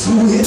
sweet.